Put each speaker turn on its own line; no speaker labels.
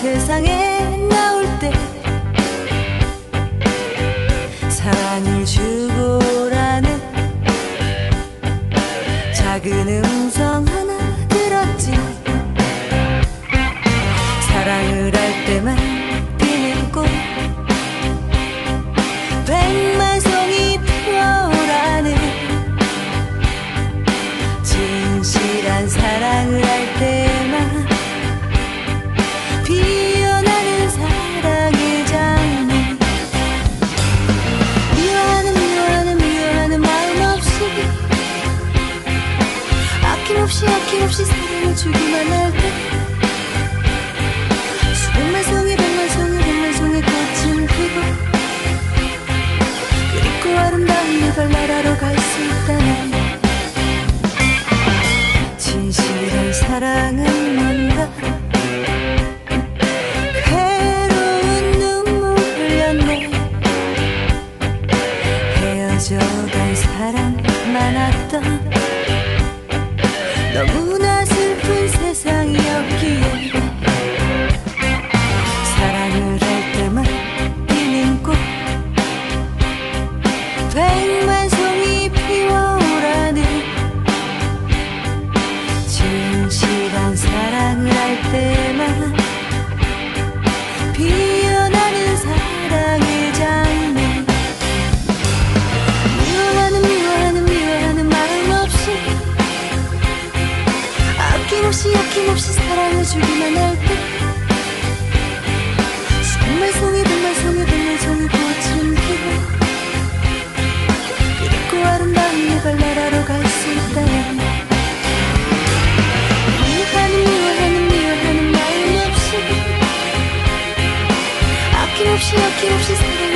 세상에 나올 때 사랑을 주고라는 작은 음성 하나 들었지. 사랑을 할 때만 없이 아낌없이 사랑을 주기만 할 때. 수백만 송이 백만 송이 백만 송이 꽃을 피고 그립고 아름다운 이별 나라로 갈 수 있다면 진실한 사랑은 뭔가 괴로운 눈물 흘렸네 헤어져간 사람 많았던 너무나 슬픈 세상이었기에 사랑을 할 때만 피는 꽃. 백만 송이 피어오라는 진실한 사랑을 할 때만 아낌없이 아낌없이 사랑을 주기만 할 때. 수백만 송이 백만 송이 백만 송이 꽃을 피고 그립고 아름다운 이별 나라로 갈 수 있다면 미워하는 미워하는 미워하는 마음 없이 아낌없이 아낌없이 사랑